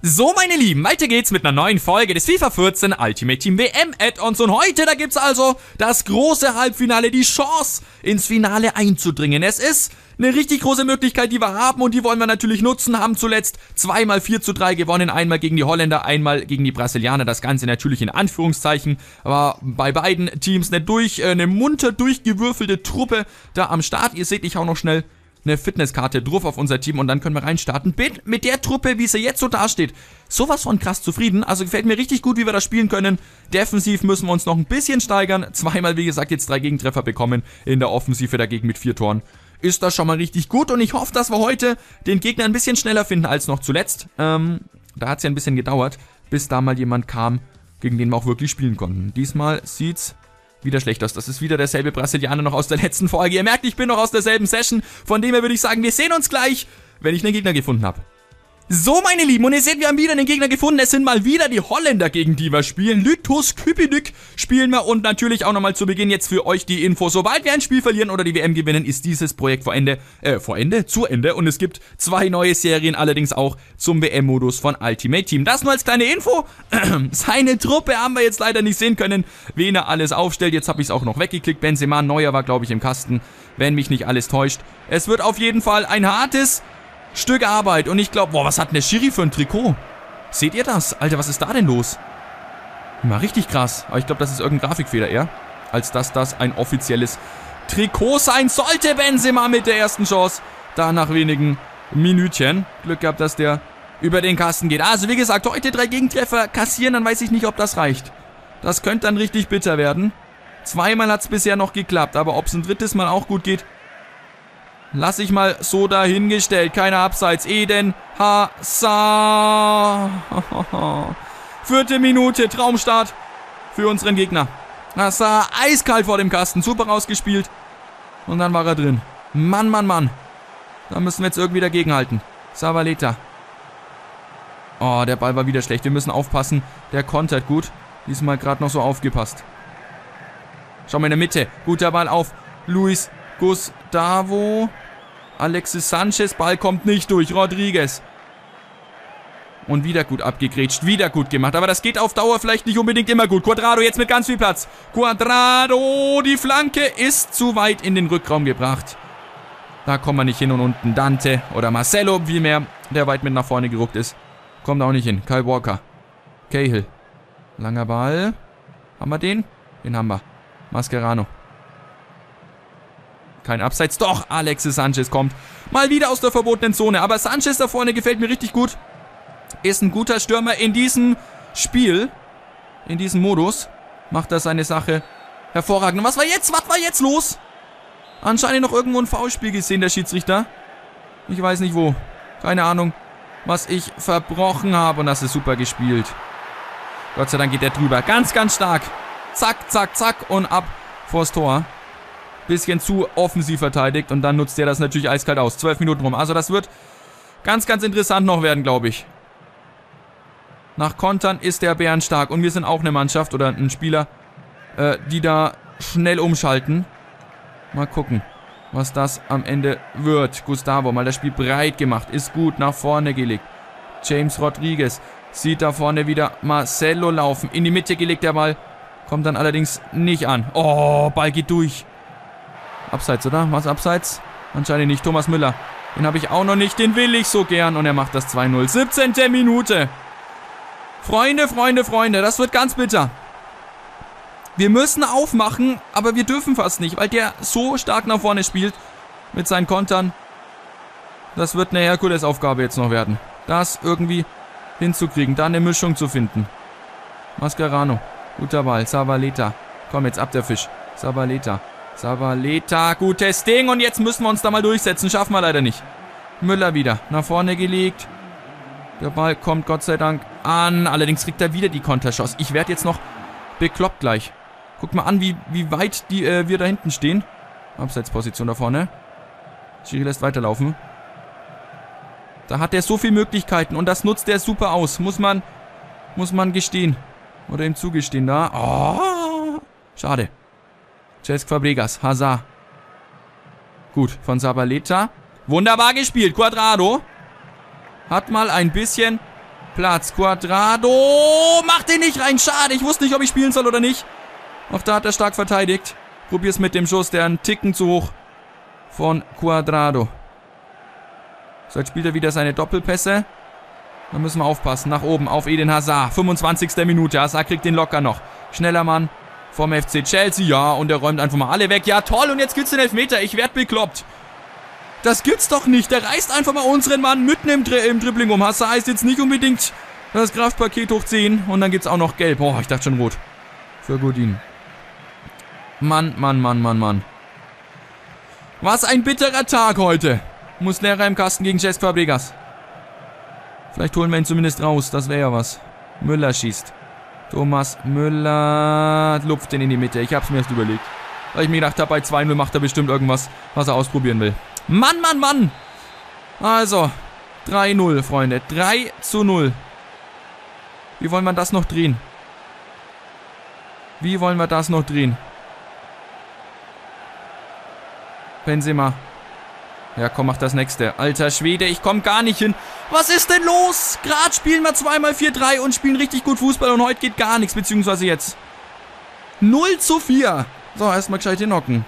So, meine Lieben, weiter geht's mit einer neuen Folge des FIFA 14 Ultimate Team WM Add-ons und heute, da gibt's also das große Halbfinale, die Chance, ins Finale einzudringen. Es ist eine richtig große Möglichkeit, die wir haben und die wollen wir natürlich nutzen. Haben zuletzt zweimal 4 zu 3 gewonnen, einmal gegen die Holländer, einmal gegen die Brasilianer. Das Ganze natürlich in Anführungszeichen, aber bei beiden Teams eine durch, äh, eine munter durchgewürfelte Truppe da am Start. Ihr seht, ich auch noch schnell eine Fitnesskarte drauf auf unser Team und dann können wir reinstarten. Bin mit der Truppe, wie sie jetzt so dasteht, sowas von krass zufrieden. Also gefällt mir richtig gut, wie wir das spielen können. Defensiv müssen wir uns noch ein bisschen steigern. Zweimal, wie gesagt, jetzt drei Gegentreffer bekommen in der Offensive dagegen mit vier Toren. Ist das schon mal richtig gut und ich hoffe, dass wir heute den Gegner ein bisschen schneller finden als noch zuletzt. Ähm, da hat es ja ein bisschen gedauert, bis da mal jemand kam, gegen den wir auch wirklich spielen konnten. Diesmal sieht's wieder schlecht aus. Das ist wieder derselbe Brasilianer noch aus der letzten Folge. Ihr merkt, ich bin noch aus derselben Session. Von dem her würde ich sagen, wir sehen uns gleich, wenn ich einen Gegner gefunden habe. So, meine Lieben, und ihr seht, wir haben wieder einen Gegner gefunden. Es sind mal wieder die Holländer, gegen die wir spielen. Lytus Küpidük spielen wir und natürlich auch nochmal zu Beginn jetzt für euch die Info. Sobald wir ein Spiel verlieren oder die WM gewinnen, ist dieses Projekt vor Ende, äh, vor Ende, zu Ende. Und es gibt zwei neue Serien, allerdings auch zum WM-Modus von Ultimate Team. Das nur als kleine Info. Seine Truppe haben wir jetzt leider nicht sehen können, wen er alles aufstellt. Jetzt habe ich es auch noch weggeklickt. Benzema, Neuer war, glaube ich, im Kasten, wenn mich nicht alles täuscht. Es wird auf jeden Fall ein hartes Stück Arbeit. Und ich glaube, boah, was hat denn der Schiri für ein Trikot? Seht ihr das? Alter, was ist da denn los? Mal richtig krass. Aber ich glaube, das ist irgendein Grafikfehler eher. Als dass das ein offizielles Trikot sein sollte. Benzema mit der ersten Chance. Da nach wenigen Minütchen. Glück gehabt, dass der über den Kasten geht. Also wie gesagt, heute drei Gegentreffer kassieren, dann weiß ich nicht, ob das reicht. Das könnte dann richtig bitter werden. Zweimal hat es bisher noch geklappt, aber ob es ein drittes Mal auch gut geht, Lass ich mal so dahingestellt. Keine Abseits. Eden Hazard. Vierte Minute. Traumstart für unseren Gegner. Hazard eiskalt vor dem Kasten. Super rausgespielt. Und dann war er drin. Mann, Mann, Mann. Da müssen wir jetzt irgendwie dagegenhalten. Savaleta. Oh, der Ball war wieder schlecht. Wir müssen aufpassen. Der kontert gut. Diesmal gerade noch so aufgepasst. Schau mal in der Mitte. Guter Ball auf. Luis Gustavo. Alexis Sanchez. Ball kommt nicht durch. Rodriguez. Und wieder gut abgegrätscht. Wieder gut gemacht. Aber das geht auf Dauer vielleicht nicht unbedingt immer gut. Quadrado jetzt mit ganz viel Platz. Quadrado. Die Flanke ist zu weit in den Rückraum gebracht. Da kommen wir nicht hin und unten. Dante oder Marcelo vielmehr, der weit mit nach vorne gerückt ist. Kommt auch nicht hin. Kyle Walker. Cahill. Langer Ball. Haben wir den? Den haben wir. Mascherano. Kein Abseits. Doch, Alexis Sanchez kommt mal wieder aus der verbotenen Zone. Aber Sanchez da vorne gefällt mir richtig gut. Ist ein guter Stürmer in diesem Spiel. In diesem Modus. Macht er seine Sache hervorragend. Und was war jetzt? Was war jetzt los? Anscheinend noch irgendwo ein Foulspiel gesehen, der Schiedsrichter. Ich weiß nicht wo. Keine Ahnung, was ich verbrochen habe. Und das ist super gespielt. Gott sei Dank geht der drüber. Ganz, ganz stark. Zack, zack, zack. Und ab vors Tor bisschen zu offensiv verteidigt und dann nutzt er das natürlich eiskalt aus. Zwölf Minuten rum. Also das wird ganz, ganz interessant noch werden, glaube ich. Nach Kontern ist der Bären stark und wir sind auch eine Mannschaft oder ein Spieler, äh, die da schnell umschalten. Mal gucken, was das am Ende wird. Gustavo, mal das Spiel breit gemacht, ist gut nach vorne gelegt. James Rodriguez sieht da vorne wieder Marcelo laufen. In die Mitte gelegt der Ball. Kommt dann allerdings nicht an. Oh, Ball geht durch. Abseits, oder? Was abseits? Anscheinend nicht. Thomas Müller. Den habe ich auch noch nicht. Den will ich so gern. Und er macht das 2-0. 17. Minute. Freunde, Freunde, Freunde. Das wird ganz bitter. Wir müssen aufmachen, aber wir dürfen fast nicht, weil der so stark nach vorne spielt mit seinen Kontern. Das wird eine Herkulesaufgabe jetzt noch werden. Das irgendwie hinzukriegen, da eine Mischung zu finden. Mascherano, guter Ball, Savaleta. Komm jetzt ab der Fisch. Savaleta. Sabaleta, gutes Ding. Und jetzt müssen wir uns da mal durchsetzen. Schaffen wir leider nicht. Müller wieder. Nach vorne gelegt. Der Ball kommt Gott sei Dank an. Allerdings kriegt er wieder die Konterschuss. Ich werde jetzt noch bekloppt gleich. Guck mal an, wie, wie weit die, äh, wir da hinten stehen. Abseitsposition da vorne. Schiri lässt weiterlaufen. Da hat er so viele Möglichkeiten und das nutzt er super aus. Muss man, muss man gestehen. Oder ihm zugestehen da. Oh, schade. Cesc Fabregas, Hazard. Gut, von Sabaleta. Wunderbar gespielt, Quadrado. Hat mal ein bisschen Platz. Quadrado. Macht den nicht rein. Schade. Ich wusste nicht, ob ich spielen soll oder nicht. Auch da hat er stark verteidigt. Probier's mit dem Schuss. Der einen Ticken zu hoch von Quadrado. So, jetzt spielt er wieder seine Doppelpässe. Da müssen wir aufpassen. Nach oben auf Eden Hazard. 25. Minute. Hazard kriegt den locker noch. Schneller Mann vom FC Chelsea. Ja, und er räumt einfach mal alle weg. Ja, toll. Und jetzt gibt's den Elfmeter. Ich werd bekloppt. Das gibt's doch nicht. Der reißt einfach mal unseren Mann mitten im, Dri im Dribbling um. Hazard heißt jetzt nicht unbedingt das Kraftpaket hoch 10. Und dann gibt's auch noch gelb. Boah, ich dachte schon rot. Für Godin. Mann, Mann, Mann, Mann, Mann. Was ein bitterer Tag heute. Muss Lehrer im Kasten gegen Jess Fabregas. Vielleicht holen wir ihn zumindest raus. Das wäre ja was. Müller schießt. Thomas Müller lupft den in die Mitte. Ich hab's mir erst überlegt. Weil ich mir gedacht habe, bei 2-0 macht er bestimmt irgendwas, was er ausprobieren will. Mann, Mann, Mann! Also, 3-0, Freunde. 3 zu 0. Wie wollen wir das noch drehen? Wie wollen wir das noch drehen? Benzema. Ja, komm, mach das nächste. Alter Schwede, ich komm gar nicht hin. Was ist denn los? Gerade spielen wir zweimal 4-3 und spielen richtig gut Fußball und heute geht gar nichts, beziehungsweise jetzt. 0 zu 4. So, erstmal gescheit hinhocken.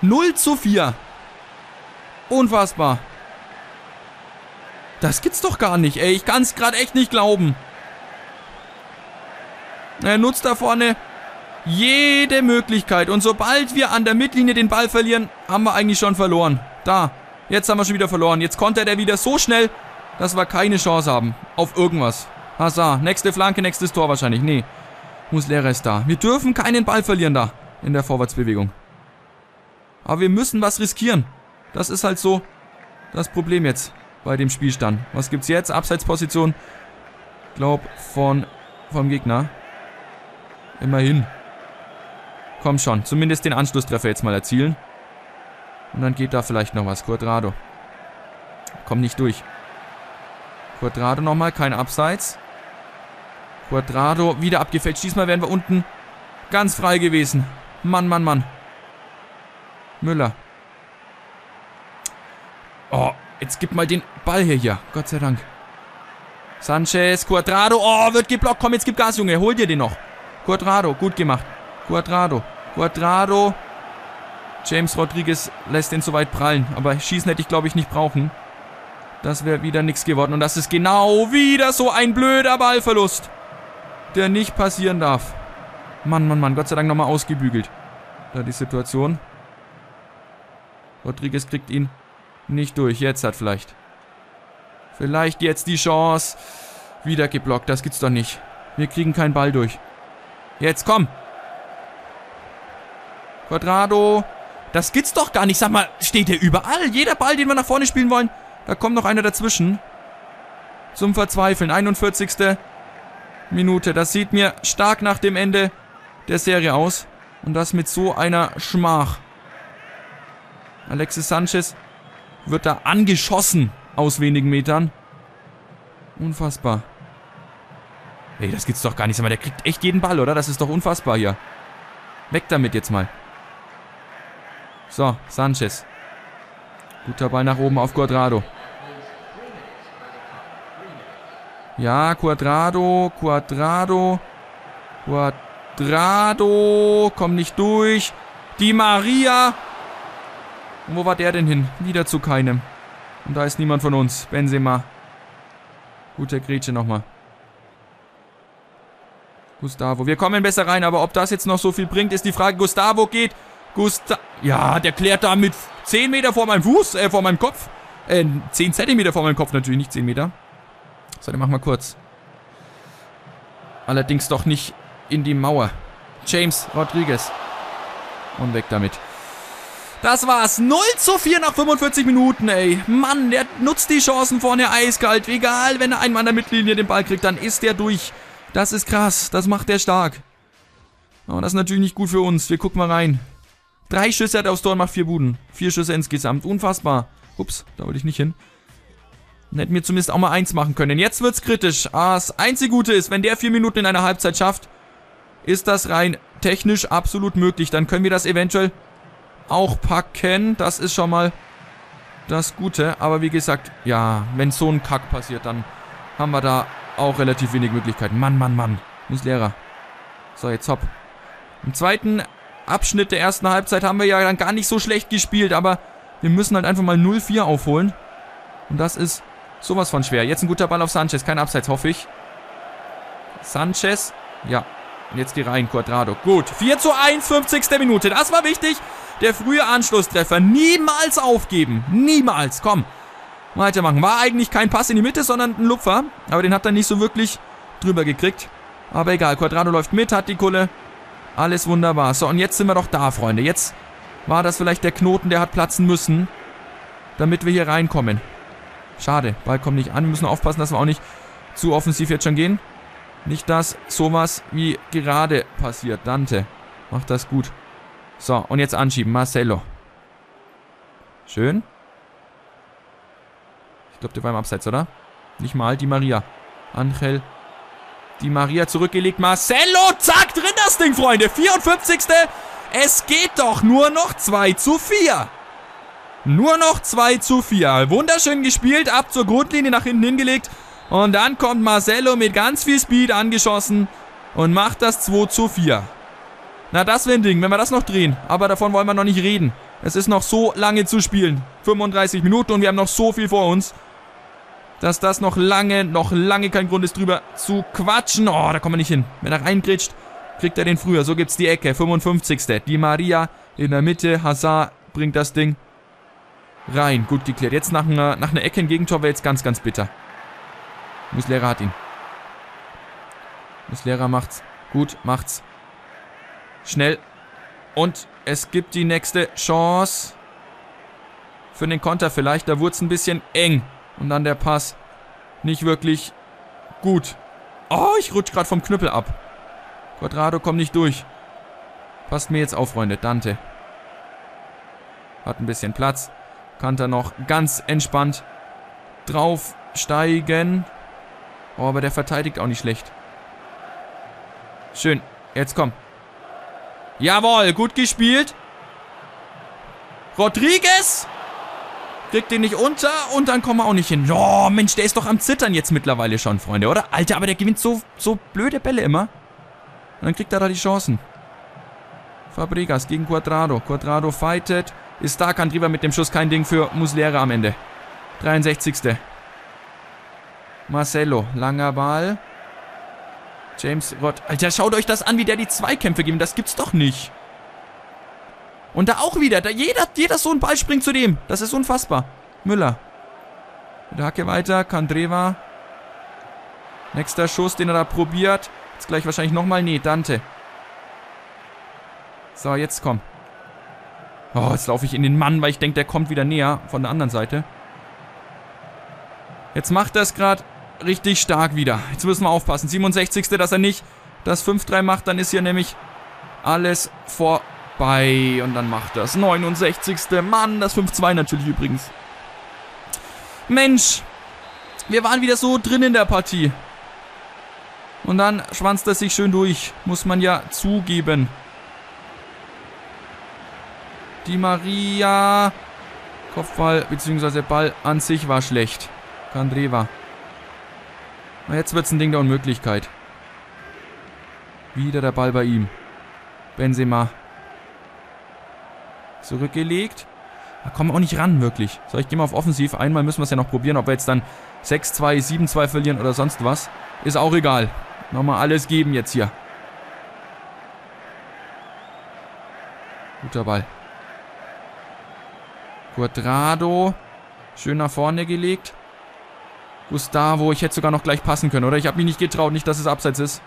0 zu 4. Unfassbar. Das gibt's doch gar nicht, ey. Ich kann's gerade echt nicht glauben. Er nutzt da vorne jede Möglichkeit. Und sobald wir an der Mittellinie den Ball verlieren, haben wir eigentlich schon verloren. Da. Jetzt haben wir schon wieder verloren. Jetzt konnte der wieder so schnell, dass wir keine Chance haben. Auf irgendwas. Hazard. Nächste Flanke, nächstes Tor wahrscheinlich. Nee. Muslera ist da. Wir dürfen keinen Ball verlieren da. In der Vorwärtsbewegung. Aber wir müssen was riskieren. Das ist halt so das Problem jetzt bei dem Spielstand. Was gibt's jetzt? Abseitsposition. Glaub von vom Gegner. Immerhin. Komm schon, zumindest den Anschlusstreffer jetzt mal erzielen. Und dann geht da vielleicht noch was. Quadrado. Komm nicht durch. Quadrado nochmal, kein Abseits. Quadrado wieder abgefälscht. Diesmal wären wir unten ganz frei gewesen. Mann, Mann, Mann. Müller. Oh, jetzt gib mal den Ball hier, hier. Gott sei Dank. Sanchez, Quadrado. Oh, wird geblockt. Komm, jetzt gib Gas, Junge. Hol dir den noch. Quadrado, gut gemacht. Quadrado. Quadrado. James Rodriguez lässt den soweit prallen. Aber schießen hätte ich, glaube ich, nicht brauchen. Das wäre wieder nichts geworden. Und das ist genau wieder so ein blöder Ballverlust. Der nicht passieren darf. Mann, Mann, Mann. Gott sei Dank nochmal ausgebügelt. Da die Situation. Rodriguez kriegt ihn nicht durch. Jetzt hat vielleicht. Vielleicht jetzt die Chance. Wieder geblockt. Das gibt's doch nicht. Wir kriegen keinen Ball durch. Jetzt komm. Quadrado. Das gibt's doch gar nicht. Sag mal, steht der überall? Jeder Ball, den wir nach vorne spielen wollen. Da kommt noch einer dazwischen. Zum Verzweifeln. 41. Minute. Das sieht mir stark nach dem Ende der Serie aus. Und das mit so einer Schmach. Alexis Sanchez wird da angeschossen aus wenigen Metern. Unfassbar. Ey, das gibt's doch gar nicht. Sag mal, der kriegt echt jeden Ball, oder? Das ist doch unfassbar hier. Weg damit jetzt mal. So, Sanchez. Guter Ball nach oben auf Quadrado. Ja, Quadrado, Quadrado, Quadrado, komm nicht durch. Die Maria. Und wo war der denn hin? Wieder zu keinem. Und da ist niemand von uns. Benzema. Gute Grätsche nochmal. Gustavo. Wir kommen besser rein, aber ob das jetzt noch so viel bringt, ist die Frage. Gustavo geht. Gustav. Ja, der klärt da mit 10 Meter vor meinem Fuß, äh, vor meinem Kopf. Äh, 10 Zentimeter vor meinem Kopf natürlich, nicht 10 Meter. So, dann machen wir kurz. Allerdings doch nicht in die Mauer. James Rodriguez. Und weg damit. Das war's. 0 zu 4 nach 45 Minuten, ey. Mann, der nutzt die Chancen vorne eiskalt. Egal, wenn er einmal an der Mittellinie den Ball kriegt, dann ist der durch. Das ist krass. Das macht der stark. Aber das ist natürlich nicht gut für uns. Wir gucken mal rein. Drei Schüsse hat er aufs Tor und macht vier Buden. Vier Schüsse insgesamt. Unfassbar. Ups, da wollte ich nicht hin. Dann hätten wir zumindest auch mal eins machen können. Jetzt wird's kritisch. Ah, das einzige Gute ist, wenn der vier Minuten in einer Halbzeit schafft, ist das rein technisch absolut möglich. Dann können wir das eventuell auch packen. Das ist schon mal das Gute. Aber wie gesagt, ja, wenn so ein Kack passiert, dann haben wir da auch relativ wenig Möglichkeiten. Mann, Mann, Mann. Muss Lehrer. So, jetzt hopp. Im zweiten Abschnitt der ersten Halbzeit haben wir ja dann gar nicht so schlecht gespielt, aber wir müssen halt einfach mal 0-4 aufholen. Und das ist sowas von schwer. Jetzt ein guter Ball auf Sanchez, kein Abseits, hoffe ich. Sanchez, ja. Und jetzt die Reihen, Quadrado. Gut, 4 zu 1, 50. Minute. Das war wichtig. Der frühe Anschlusstreffer. Niemals aufgeben. Niemals. Komm. Weitermachen. War eigentlich kein Pass in die Mitte, sondern ein Lupfer. Aber den hat er nicht so wirklich drüber gekriegt. Aber egal. Quadrado läuft mit, hat die Kulle. Alles wunderbar. So, und jetzt sind wir doch da, Freunde. Jetzt war das vielleicht der Knoten, der hat platzen müssen, damit wir hier reinkommen. Schade, Ball kommt nicht an. Wir müssen aufpassen, dass wir auch nicht zu offensiv jetzt schon gehen. Nicht, dass sowas wie gerade passiert. Dante macht das gut. So, und jetzt anschieben. Marcelo. Schön. Ich glaube, der war im Abseits, oder? Nicht mal. Die Maria. Angel die Maria zurückgelegt. Marcelo, zack, drin das Ding, Freunde. 54. Es geht doch nur noch 2 zu 4. Nur noch 2 zu 4. Wunderschön gespielt, ab zur Grundlinie nach hinten hingelegt. Und dann kommt Marcelo mit ganz viel Speed angeschossen und macht das 2 zu 4. Na, das wäre ein Ding, wenn wir das noch drehen. Aber davon wollen wir noch nicht reden. Es ist noch so lange zu spielen. 35 Minuten und wir haben noch so viel vor uns dass das noch lange, noch lange kein Grund ist, drüber zu quatschen. Oh, da kommen wir nicht hin. Wenn er reingritscht, kriegt er den früher. So gibt's die Ecke. 55. Die Maria in der Mitte. Hazard bringt das Ding rein. Gut geklärt. Jetzt nach einer, nach einer Ecke ein Gegentor wäre jetzt ganz, ganz bitter. Muslera hat ihn. Muslera macht's. Gut, macht's. Schnell. Und es gibt die nächste Chance. Für den Konter vielleicht. Da wurde ein bisschen eng. Und dann der Pass. Nicht wirklich gut. Oh, ich rutsche gerade vom Knüppel ab. Quadrado kommt nicht durch. Passt mir jetzt auf, Freunde. Dante. Hat ein bisschen Platz. Kann da noch ganz entspannt draufsteigen. Oh, aber der verteidigt auch nicht schlecht. Schön. Jetzt komm. Jawohl, gut gespielt. Rodriguez. Kriegt den nicht unter und dann kommen wir auch nicht hin. Oh, Mensch, der ist doch am Zittern jetzt mittlerweile schon, Freunde, oder? Alter, aber der gewinnt so, so blöde Bälle immer. Und dann kriegt er da die Chancen. Fabregas gegen Quadrado. Quadrado fightet. Ist da, kann drüber mit dem Schuss. Kein Ding für Muslera am Ende. 63. Marcelo. Langer Ball. James Rott. Alter, schaut euch das an, wie der die Zweikämpfe gibt. Das gibt's doch nicht. Und da auch wieder. Da jeder, jeder so ein Ball springt zu dem. Das ist unfassbar. Müller. Mit der Hacke weiter. Kandreva. Nächster Schuss, den er da probiert. Jetzt gleich wahrscheinlich nochmal. Nee, Dante. So, jetzt komm. Oh, jetzt laufe ich in den Mann, weil ich denke, der kommt wieder näher von der anderen Seite. Jetzt macht er es gerade richtig stark wieder. Jetzt müssen wir aufpassen. 67. dass er nicht das 5-3 macht. Dann ist hier nämlich alles vor vorbei. Und dann macht das 69. Mann, das 5-2 natürlich übrigens. Mensch, wir waren wieder so drin in der Partie. Und dann schwanzt er sich schön durch, muss man ja zugeben. Die Maria. Kopfball bzw. Ball an sich war schlecht. Kandreva. Jetzt wird es ein Ding der Unmöglichkeit. Wieder der Ball bei ihm. Benzema. Zurückgelegt. Da kommen wir auch nicht ran, wirklich. So, ich gehe mal auf Offensiv. Einmal müssen wir es ja noch probieren, ob wir jetzt dann 6-2, 7-2 verlieren oder sonst was. Ist auch egal. Nochmal alles geben jetzt hier. Guter Ball. Quadrado. Schön nach vorne gelegt. Gustavo, ich hätte sogar noch gleich passen können, oder? Ich habe mich nicht getraut, nicht, dass es abseits ist.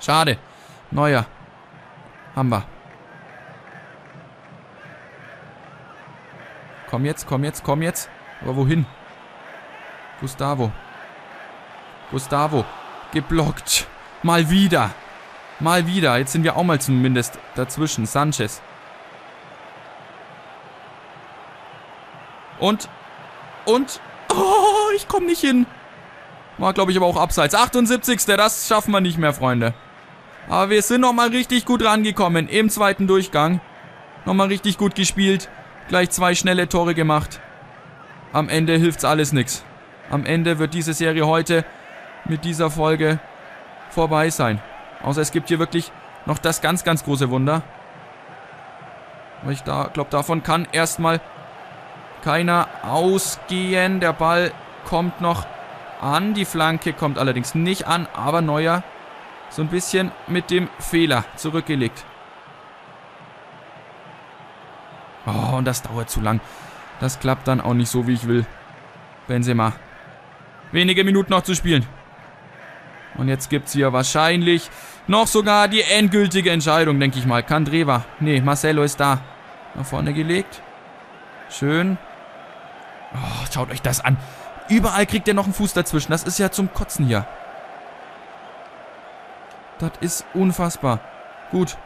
Schade. Neuer. Haben wir. Komm jetzt, komm jetzt, komm jetzt. Aber wohin? Gustavo. Gustavo. Geblockt. Mal wieder. Mal wieder. Jetzt sind wir auch mal zumindest dazwischen. Sanchez. Und. Und. Oh, ich komme nicht hin. War, glaube ich, aber auch abseits. 78. Das schaffen wir nicht mehr, Freunde. Aber wir sind nochmal richtig gut rangekommen im zweiten Durchgang. Nochmal richtig gut gespielt. Gleich zwei schnelle Tore gemacht. am Ende hilft's alles nichts. Am Ende wird diese Serie heute mit dieser Folge vorbei sein. Außer es gibt hier wirklich noch das ganz, ganz große Wunder. Aber ich da, glaube, davon kann erstmal keiner ausgehen. Der Ball kommt noch an. Die Flanke kommt allerdings nicht an. Aber Neuer so ein bisschen mit dem Fehler zurückgelegt. Oh, und das dauert zu lang. Das klappt dann auch nicht so, wie ich will. Benzema. Wenige Minuten noch zu spielen. Und jetzt gibt es hier wahrscheinlich noch sogar die endgültige Entscheidung, denke ich mal. Kandreva. Nee, Marcelo ist da. Nach vorne gelegt. Schön. Oh, schaut euch das an. Überall kriegt er noch einen Fuß dazwischen. Das ist ja zum Kotzen hier. Das ist unfassbar. Gut.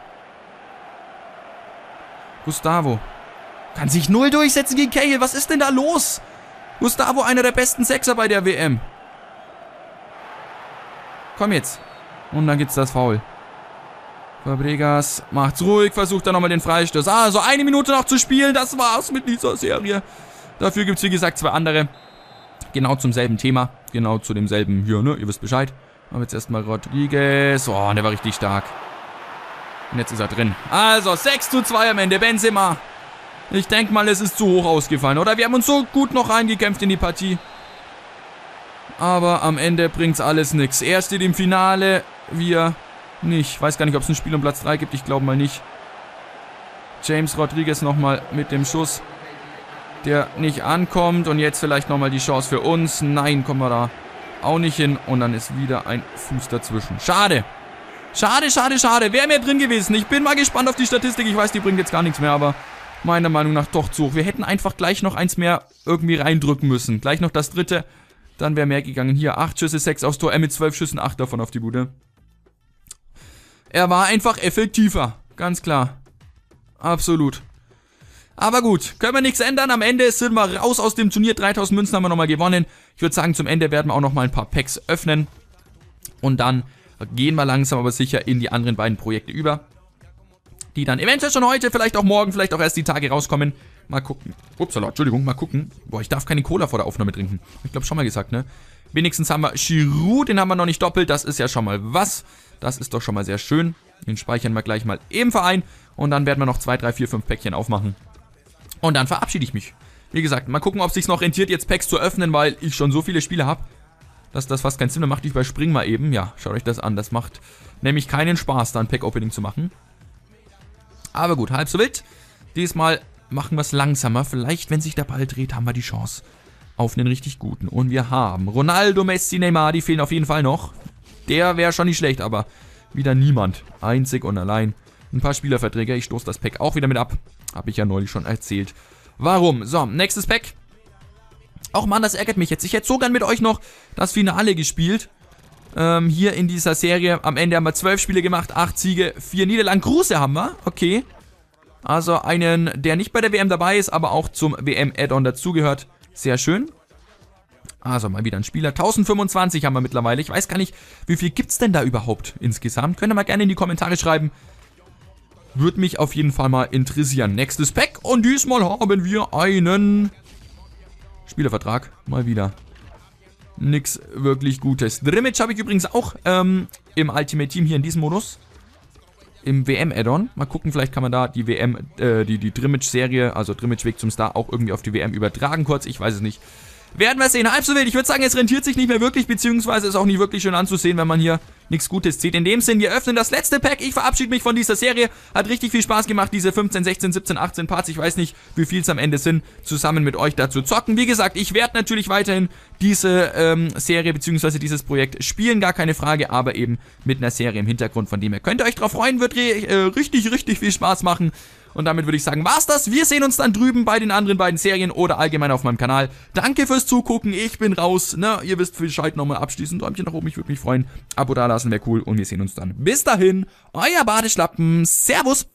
Gustavo. Kann sich null durchsetzen gegen Cahill. Was ist denn da los? Gustavo, einer der besten Sechser bei der WM. Komm jetzt. Und dann gibt's das Foul. Fabregas macht's ruhig, versucht dann nochmal den Freistoß. Ah, so eine Minute noch zu spielen, das war's mit dieser Serie. Dafür gibt's wie gesagt zwei andere. Genau zum selben Thema. Genau zu demselben hier, ne? Ihr wisst Bescheid. Aber jetzt erstmal Rodriguez. Oh, der war richtig stark. Und jetzt ist er drin. Also, 6 zu 2 am Ende. Benzema. Ich denke mal, es ist zu hoch ausgefallen, oder? Wir haben uns so gut noch reingekämpft in die Partie. Aber am Ende bringt's alles nichts. Er steht im Finale, wir nicht. Weiß gar nicht, ob es ein Spiel um Platz 3 gibt. Ich glaube mal nicht. James Rodriguez nochmal mit dem Schuss, der nicht ankommt. Und jetzt vielleicht nochmal die Chance für uns. Nein, kommen wir da auch nicht hin. Und dann ist wieder ein Fuß dazwischen. Schade. Schade, schade, schade. Wäre mehr drin gewesen. Ich bin mal gespannt auf die Statistik. Ich weiß, die bringt jetzt gar nichts mehr, aber meiner Meinung nach doch zu hoch. Wir hätten einfach gleich noch eins mehr irgendwie reindrücken müssen. Gleich noch das dritte. Dann wäre mehr gegangen. Hier, 8 Schüsse, 6 aufs Tor. Er mit 12 Schüssen, 8 davon auf die Bude. Er war einfach effektiver. Ganz klar. Absolut. Aber gut, können wir nichts ändern. Am Ende sind wir raus aus dem Turnier. 3000 Münzen haben wir nochmal gewonnen. Ich würde sagen, zum Ende werden wir auch nochmal ein paar Packs öffnen. Und dann gehen wir langsam aber sicher in die anderen beiden Projekte über. Die dann eventuell schon heute, vielleicht auch morgen, vielleicht auch erst die Tage rauskommen. Mal gucken. Upsala, Entschuldigung, mal gucken. Boah, ich darf keine Cola vor der Aufnahme trinken. Ich glaube schon mal gesagt, ne? Wenigstens haben wir Giroud, den haben wir noch nicht doppelt. Das ist ja schon mal was. Das ist doch schon mal sehr schön. Den speichern wir gleich mal im Verein. Und dann werden wir noch 2, 3, 4, 5 Päckchen aufmachen. Und dann verabschiede ich mich. Wie gesagt, mal gucken, ob es sich noch rentiert, jetzt Packs zu öffnen, weil ich schon so viele Spiele habe, dass das fast keinen Sinn mehr macht. Ich überspringe mal eben. Ja, schaut euch das an. Das macht nämlich keinen Spaß, da ein Pack-Opening zu machen. Aber gut, halb so wild. Diesmal machen wir es langsamer. Vielleicht, wenn sich der Ball dreht, haben wir die Chance auf einen richtig guten. Und wir haben Ronaldo, Messi, Neymar, die fehlen auf jeden Fall noch. Der wäre schon nicht schlecht, aber wieder niemand. Einzig und allein. Ein paar Spielerverträge. Ich stoße das Pack auch wieder mit ab. Habe ich ja neulich schon erzählt. Warum? So, nächstes Pack. Auch Mann, das ärgert mich jetzt. Ich hätte so gern mit euch noch das Finale gespielt. Ähm, hier in dieser Serie. Am Ende haben wir zwölf Spiele gemacht, acht Siege, vier Niederlagen. Gruße haben wir. Okay. Also einen, der nicht bei der WM dabei ist, aber auch zum WM-Add-on dazugehört. Sehr schön. Also mal wieder ein Spieler. 1025 haben wir mittlerweile. Ich weiß gar nicht, wie viel gibt es denn da überhaupt insgesamt? Könnt ihr mal gerne in die Kommentare schreiben. Würde mich auf jeden Fall mal interessieren. Nächstes Pack. Und diesmal haben wir einen Spielervertrag. Mal wieder. Nix wirklich Gutes. Drimmitsch habe ich übrigens auch ähm, im Ultimate Team hier in diesem Modus im WM-Add-on. Mal gucken, vielleicht kann man da die WM, äh, die, die Drimmage-Serie, also Drimmage-Weg zum Star, auch irgendwie auf die WM übertragen kurz. Ich weiß es nicht. Werden wir sehen. Halb so wild. Ich würde sagen, es rentiert sich nicht mehr wirklich, beziehungsweise ist auch nicht wirklich schön anzusehen, wenn man hier nichts Gutes zieht. In dem Sinn, wir öffnen das letzte Pack. Ich verabschiede mich von dieser Serie. Hat richtig viel Spaß gemacht, diese 15, 16, 17, 18 Parts. Ich weiß nicht, wie viel es am Ende sind, zusammen mit euch dazu zocken. Wie gesagt, ich werde natürlich weiterhin diese ähm, Serie beziehungsweise dieses Projekt spielen, gar keine Frage, aber eben mit einer Serie im Hintergrund, von dem ihr könnt euch drauf freuen, wird äh, richtig, richtig viel Spaß machen. Und damit würde ich sagen, war's das. Wir sehen uns dann drüben bei den anderen beiden Serien oder allgemein auf meinem Kanal. Danke fürs Zugucken. Ich bin raus. Ne, ihr wisst Bescheid nochmal abschließen. Däumchen nach oben, ich würde mich freuen. Abo da lassen wäre cool. Und wir sehen uns dann. Bis dahin, euer Badeschlappen. Servus.